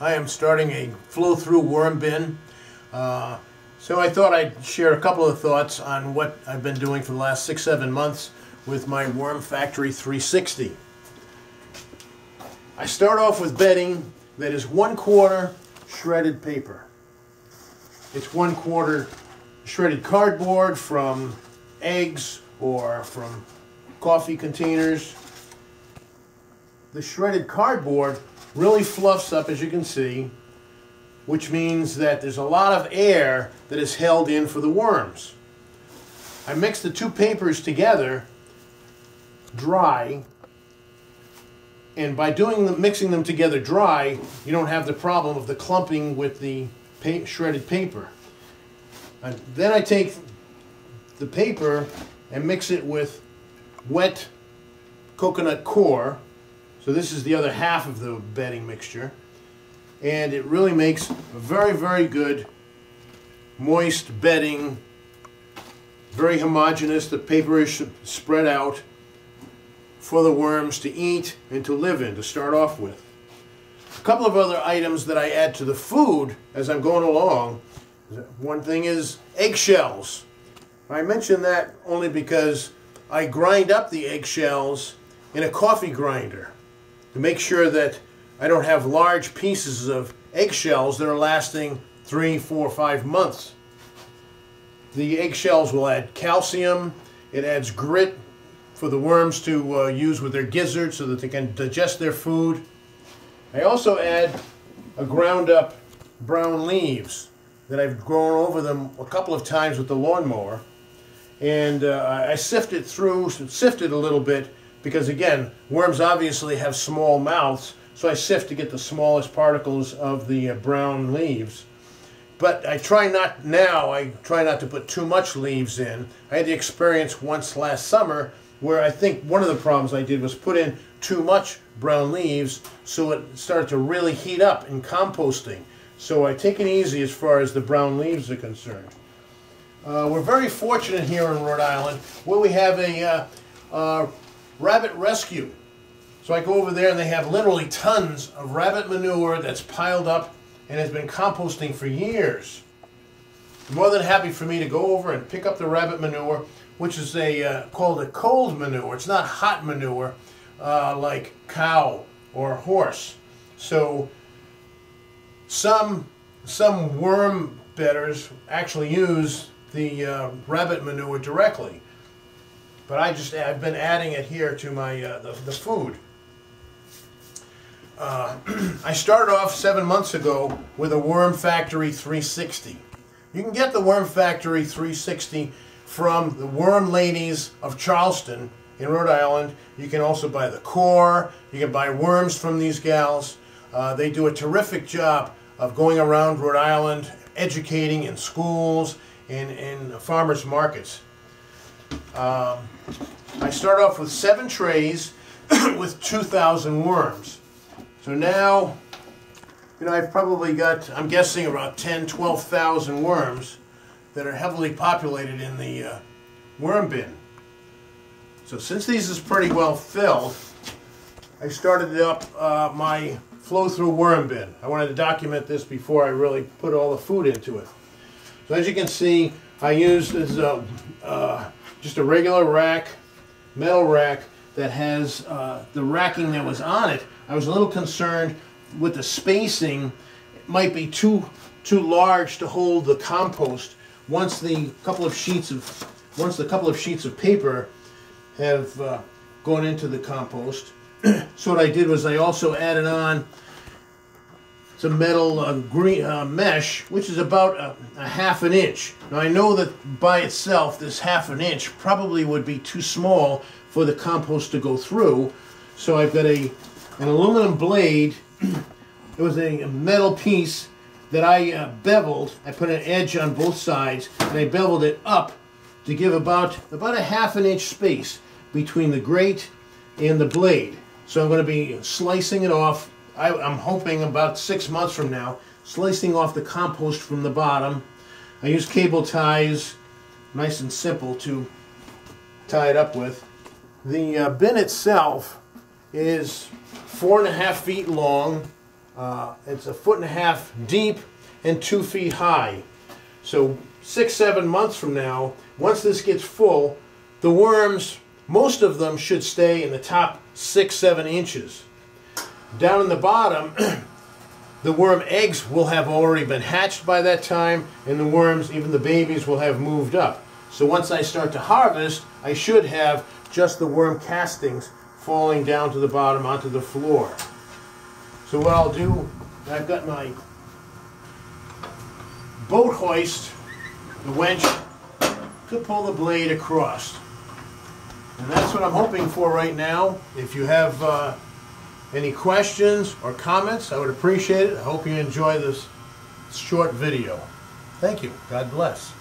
I am starting a flow-through worm bin. Uh, so I thought I'd share a couple of thoughts on what I've been doing for the last six, seven months with my Worm Factory 360. I start off with bedding that is one quarter shredded paper. It's one quarter shredded cardboard from eggs or from coffee containers. The shredded cardboard really fluffs up as you can see, which means that there's a lot of air that is held in for the worms. I mix the two papers together dry and by doing the, mixing them together dry you don't have the problem of the clumping with the pa shredded paper. And then I take the paper and mix it with wet coconut coir so this is the other half of the bedding mixture. And it really makes a very, very good moist bedding, very homogeneous. The paper is spread out for the worms to eat and to live in to start off with. A couple of other items that I add to the food as I'm going along. One thing is eggshells. I mention that only because I grind up the eggshells in a coffee grinder to make sure that I don't have large pieces of eggshells that are lasting three, four, five months. The eggshells will add calcium, it adds grit for the worms to uh, use with their gizzards so that they can digest their food. I also add a ground up brown leaves that I've grown over them a couple of times with the lawnmower. And uh, I sift it through, sift it a little bit because again, worms obviously have small mouths, so I sift to get the smallest particles of the uh, brown leaves. But I try not now, I try not to put too much leaves in. I had the experience once last summer where I think one of the problems I did was put in too much brown leaves so it started to really heat up in composting. So I take it easy as far as the brown leaves are concerned. Uh, we're very fortunate here in Rhode Island where we have a uh, uh, rabbit rescue. So I go over there and they have literally tons of rabbit manure that's piled up and has been composting for years. More than happy for me to go over and pick up the rabbit manure, which is a uh, called a cold manure. It's not hot manure uh, like cow or horse. So some some worm bedders actually use the uh, rabbit manure directly. But I just, I've been adding it here to my, uh, the, the food. Uh, I started off seven months ago with a Worm Factory 360. You can get the Worm Factory 360 from the Worm Ladies of Charlestown in Rhode Island. You can also buy the coir. You can buy worms from these gals. Uh, they do a terrific job of going around Rhode Island, educating in schools and in farmers markets. Um, I start off with seven trays with 2,000 worms. So now, you know, I've probably got, I'm guessing about 10, 12,000 worms that are heavily populated in the uh, worm bin. So since these is pretty well filled, I started up uh, my flow-through worm bin. I wanted to document this before I really put all the food into it. So as you can see, I used this uh, uh just a regular rack, metal rack that has uh, the racking that was on it. I was a little concerned with the spacing. It might be too too large to hold the compost once the couple of sheets of once the couple of sheets of paper have uh, gone into the compost. so what I did was I also added on some metal uh, green uh, mesh, which is about a, a, half an inch. Now I know that by itself, this half an inch probably would be too small for the compost to go through. So I've got a an aluminum blade. it was a metal piece that I uh, beveled. I put an edge on both sides, and I beveled it up to give about about a half an inch space between the grate and the blade. So I'm going to be slicing it off I, am hoping about six months from now, slicing off the compost from the bottom. I use cable ties, nice and simple to tie it up with. The uh, bin itself is four and a half feet long Uh, it's a foot and a half deep and two feet high. So six, seven months from now, once this gets full, the worms, most of them should stay in the top six, seven inches. Down in the bottom, the worm eggs will have already been hatched by that time, and the worms, even the babies, will have moved up. So once I start to harvest, I should have just the worm castings falling down to the bottom onto the floor. So what I'll do, I've got my boat hoist, the winch, to pull the blade across. And that's what I'm hoping for right now. If you have uh, any questions or comments, I would appreciate it. I hope you enjoy this short video. Thank you. God bless.